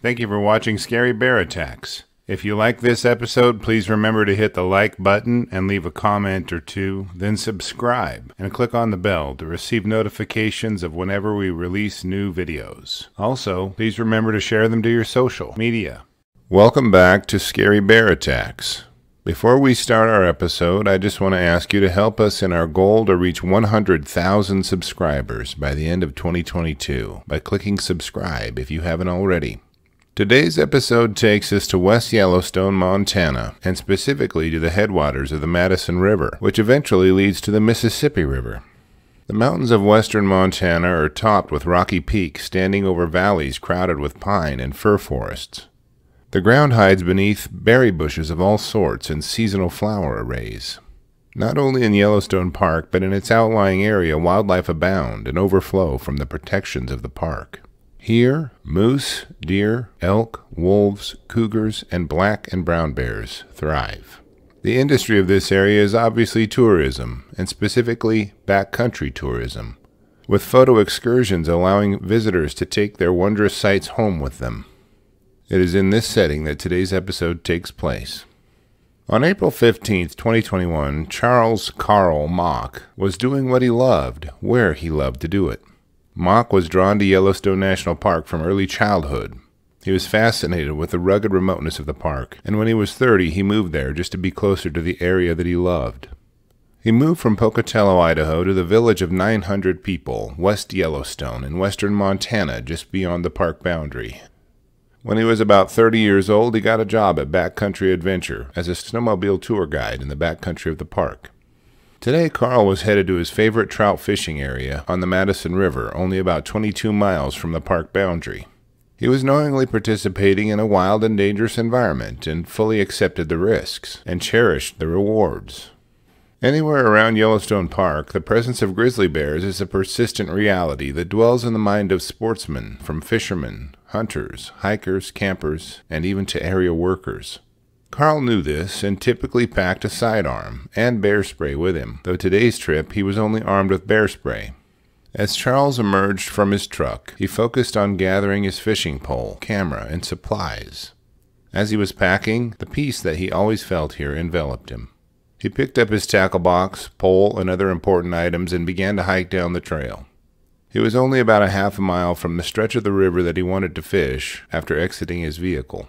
Thank you for watching Scary Bear Attacks. If you like this episode, please remember to hit the like button and leave a comment or two, then subscribe and click on the bell to receive notifications of whenever we release new videos. Also, please remember to share them to your social media. Welcome back to Scary Bear Attacks. Before we start our episode, I just want to ask you to help us in our goal to reach 100,000 subscribers by the end of 2022 by clicking subscribe if you haven't already. Today's episode takes us to West Yellowstone, Montana, and specifically to the headwaters of the Madison River, which eventually leads to the Mississippi River. The mountains of western Montana are topped with rocky peaks standing over valleys crowded with pine and fir forests. The ground hides beneath berry bushes of all sorts and seasonal flower arrays. Not only in Yellowstone Park, but in its outlying area, wildlife abound and overflow from the protections of the park. Here, moose, deer, elk, wolves, cougars, and black and brown bears thrive. The industry of this area is obviously tourism, and specifically backcountry tourism, with photo excursions allowing visitors to take their wondrous sights home with them. It is in this setting that today's episode takes place. On April 15, 2021, Charles Carl Mock was doing what he loved, where he loved to do it. Mock was drawn to Yellowstone National Park from early childhood. He was fascinated with the rugged remoteness of the park, and when he was 30, he moved there just to be closer to the area that he loved. He moved from Pocatello, Idaho to the village of 900 people, West Yellowstone, in western Montana, just beyond the park boundary. When he was about 30 years old, he got a job at Backcountry Adventure as a snowmobile tour guide in the backcountry of the park. Today, Carl was headed to his favorite trout fishing area on the Madison River, only about 22 miles from the park boundary. He was knowingly participating in a wild and dangerous environment and fully accepted the risks and cherished the rewards. Anywhere around Yellowstone Park, the presence of grizzly bears is a persistent reality that dwells in the mind of sportsmen, from fishermen, hunters, hikers, campers, and even to area workers. Carl knew this and typically packed a sidearm and bear spray with him, though today's trip he was only armed with bear spray. As Charles emerged from his truck, he focused on gathering his fishing pole, camera, and supplies. As he was packing, the peace that he always felt here enveloped him. He picked up his tackle box, pole, and other important items and began to hike down the trail. He was only about a half a mile from the stretch of the river that he wanted to fish after exiting his vehicle.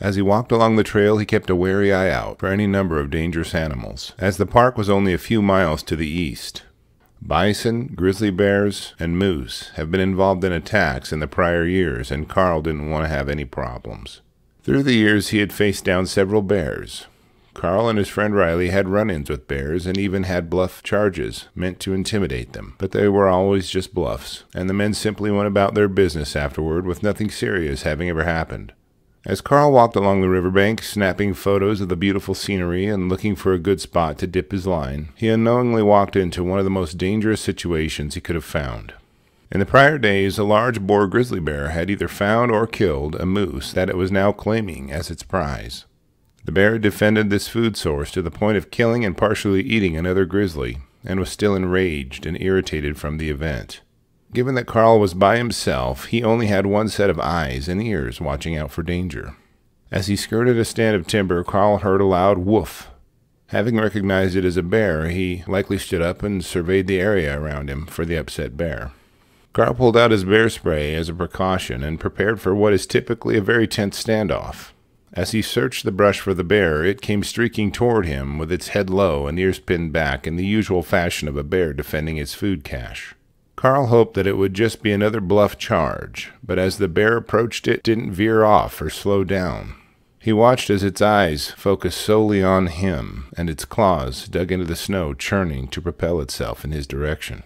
As he walked along the trail, he kept a wary eye out for any number of dangerous animals, as the park was only a few miles to the east. Bison, grizzly bears, and moose have been involved in attacks in the prior years, and Carl didn't want to have any problems. Through the years, he had faced down several bears, Carl and his friend Riley had run ins with bears and even had bluff charges meant to intimidate them, but they were always just bluffs, and the men simply went about their business afterward with nothing serious having ever happened. As Carl walked along the riverbank, snapping photos of the beautiful scenery and looking for a good spot to dip his line, he unknowingly walked into one of the most dangerous situations he could have found. In the prior days, a large boar grizzly bear had either found or killed a moose that it was now claiming as its prize. The bear defended this food source to the point of killing and partially eating another grizzly, and was still enraged and irritated from the event. Given that Carl was by himself, he only had one set of eyes and ears watching out for danger. As he skirted a stand of timber, Carl heard a loud woof. Having recognized it as a bear, he likely stood up and surveyed the area around him for the upset bear. Carl pulled out his bear spray as a precaution and prepared for what is typically a very tense standoff. As he searched the brush for the bear, it came streaking toward him with its head low and ears pinned back in the usual fashion of a bear defending its food cache. Carl hoped that it would just be another bluff charge, but as the bear approached it, didn't veer off or slow down. He watched as its eyes focused solely on him, and its claws dug into the snow, churning to propel itself in his direction.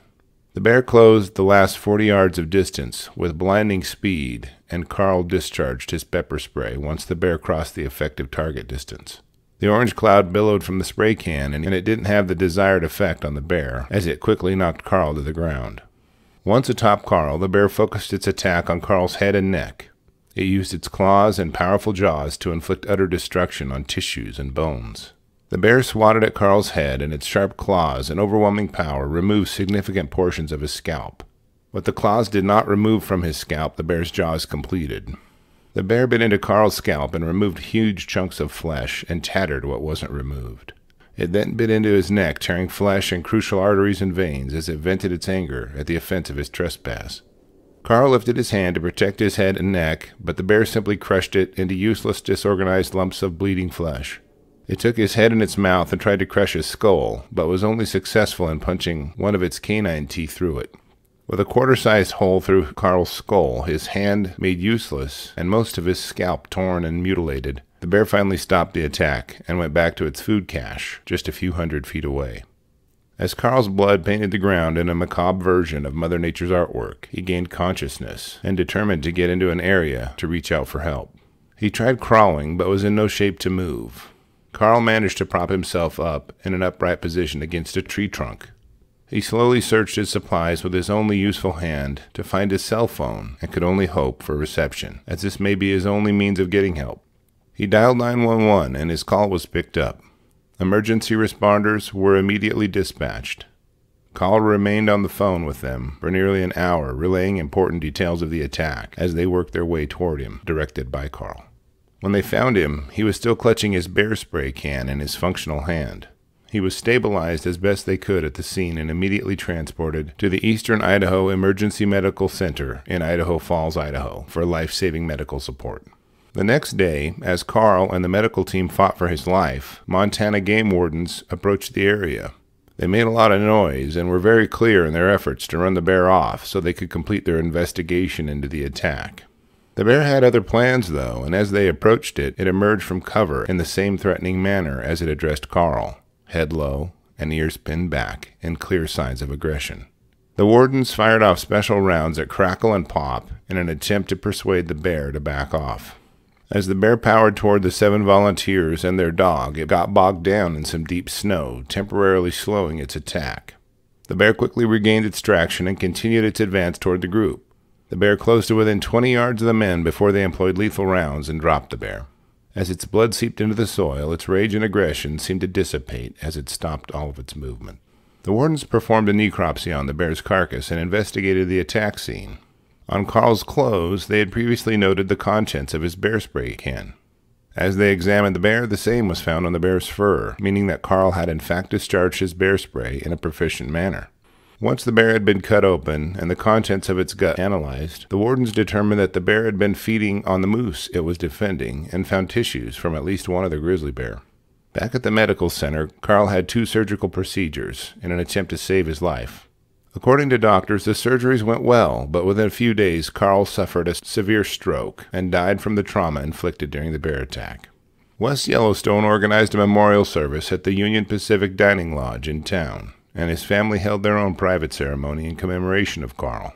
The bear closed the last forty yards of distance with blinding speed, and Carl discharged his pepper spray once the bear crossed the effective target distance. The orange cloud billowed from the spray can, and it didn't have the desired effect on the bear, as it quickly knocked Carl to the ground. Once atop Carl, the bear focused its attack on Carl's head and neck. It used its claws and powerful jaws to inflict utter destruction on tissues and bones. The bear swatted at Carl's head, and its sharp claws and overwhelming power removed significant portions of his scalp. What the claws did not remove from his scalp, the bear's jaws completed. The bear bit into Carl's scalp and removed huge chunks of flesh and tattered what wasn't removed. It then bit into his neck, tearing flesh and crucial arteries and veins as it vented its anger at the offense of his trespass. Carl lifted his hand to protect his head and neck, but the bear simply crushed it into useless, disorganized lumps of bleeding flesh. It took his head in its mouth and tried to crush his skull, but was only successful in punching one of its canine teeth through it. With a quarter sized hole through Carl's skull, his hand made useless, and most of his scalp torn and mutilated, the bear finally stopped the attack and went back to its food cache just a few hundred feet away. As Carl's blood painted the ground in a macabre version of Mother Nature's artwork, he gained consciousness and determined to get into an area to reach out for help. He tried crawling, but was in no shape to move. Carl managed to prop himself up in an upright position against a tree trunk. He slowly searched his supplies with his only useful hand to find his cell phone and could only hope for reception, as this may be his only means of getting help. He dialed 911 and his call was picked up. Emergency responders were immediately dispatched. Carl remained on the phone with them for nearly an hour, relaying important details of the attack as they worked their way toward him, directed by Carl. When they found him, he was still clutching his bear spray can in his functional hand. He was stabilized as best they could at the scene and immediately transported to the Eastern Idaho Emergency Medical Center in Idaho Falls, Idaho, for life saving medical support. The next day, as Carl and the medical team fought for his life, Montana game wardens approached the area. They made a lot of noise and were very clear in their efforts to run the bear off so they could complete their investigation into the attack. The bear had other plans, though, and as they approached it, it emerged from cover in the same threatening manner as it addressed Carl head low and ears pinned back, in clear signs of aggression. The wardens fired off special rounds at Crackle and Pop in an attempt to persuade the bear to back off. As the bear powered toward the seven volunteers and their dog, it got bogged down in some deep snow, temporarily slowing its attack. The bear quickly regained its traction and continued its advance toward the group. The bear closed to within 20 yards of the men before they employed lethal rounds and dropped the bear. As its blood seeped into the soil, its rage and aggression seemed to dissipate as it stopped all of its movement. The wardens performed a necropsy on the bear's carcass and investigated the attack scene. On Carl's clothes, they had previously noted the contents of his bear spray can. As they examined the bear, the same was found on the bear's fur, meaning that Carl had in fact discharged his bear spray in a proficient manner. Once the bear had been cut open and the contents of its gut analyzed, the wardens determined that the bear had been feeding on the moose it was defending and found tissues from at least one other grizzly bear. Back at the medical center, Carl had two surgical procedures in an attempt to save his life. According to doctors, the surgeries went well, but within a few days, Carl suffered a severe stroke and died from the trauma inflicted during the bear attack. West Yellowstone organized a memorial service at the Union Pacific Dining Lodge in town, and his family held their own private ceremony in commemoration of Carl.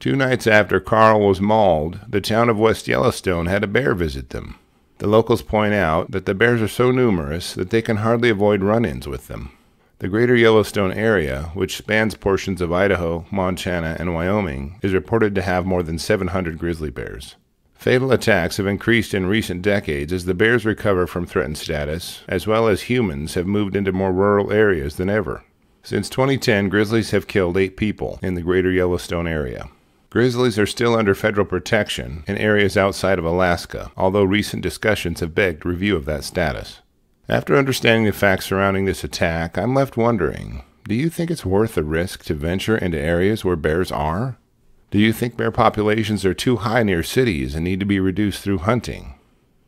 Two nights after Carl was mauled, the town of West Yellowstone had a bear visit them. The locals point out that the bears are so numerous that they can hardly avoid run ins with them. The greater Yellowstone area, which spans portions of Idaho, Montana, and Wyoming, is reported to have more than 700 grizzly bears. Fatal attacks have increased in recent decades as the bears recover from threatened status, as well as humans have moved into more rural areas than ever. Since 2010, grizzlies have killed eight people in the greater Yellowstone area. Grizzlies are still under federal protection in areas outside of Alaska, although recent discussions have begged review of that status. After understanding the facts surrounding this attack, I'm left wondering do you think it's worth the risk to venture into areas where bears are? Do you think bear populations are too high near cities and need to be reduced through hunting?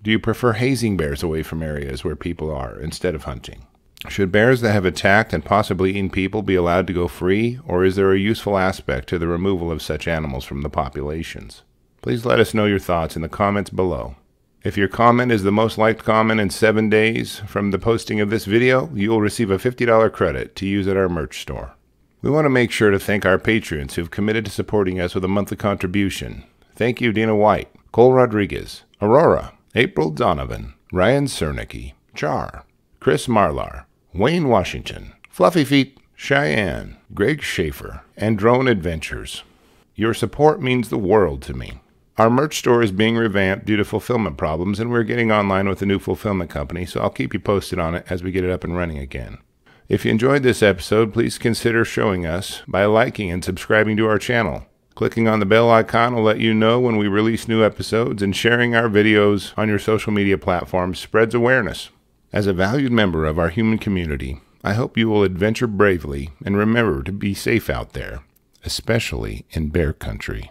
Do you prefer hazing bears away from areas where people are instead of hunting? Should bears that have attacked and possibly eaten people be allowed to go free, or is there a useful aspect to the removal of such animals from the populations? Please let us know your thoughts in the comments below. If your comment is the most liked comment in seven days from the posting of this video, you will receive a $50 credit to use at our merch store. We want to make sure to thank our patrons who've committed to supporting us with a monthly contribution. Thank you, Dina White, Cole Rodriguez, Aurora, April Donovan, Ryan Cernicki, Char, Chris Marlar, Wayne Washington, Fluffy Feet, Cheyenne, Greg Schaefer, and Drone Adventures. Your support means the world to me. Our merch store is being revamped due to fulfillment problems, and we're getting online with a new fulfillment company, so I'll keep you posted on it as we get it up and running again. If you enjoyed this episode, please consider showing us by liking and subscribing to our channel. Clicking on the bell icon will let you know when we release new episodes, and sharing our videos on your social media platforms spreads awareness. As a valued member of our human community, I hope you will adventure bravely and remember to be safe out there, especially in bear country.